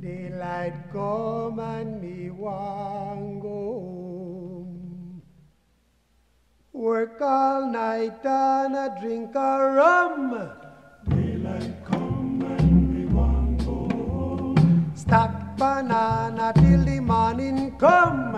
Daylight come and me want go home. Work all night and a drink a rum. Stack banana till the morning come.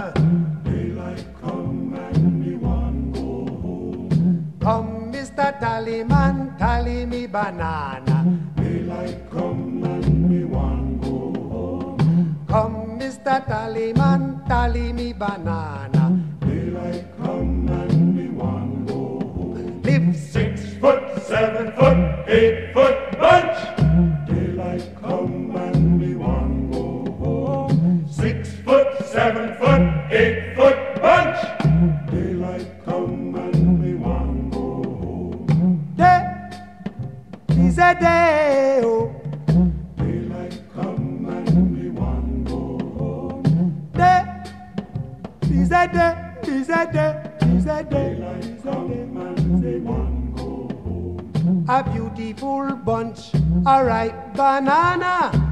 Daylight come and me want go home. Come, Mr. Tallyman, tally me banana. Daylight come and me want go home. Come, Mr. Tallyman, tally me banana. Daylight come and me want go home. Live seven foot, eight foot bunch. Daylight come and me want go home. day is a day. Oh, Daylight come and me want go home. day is a day. Is a day. Is a day. Daylight Is a come day. and me want go home. A beautiful bunch, a ripe banana.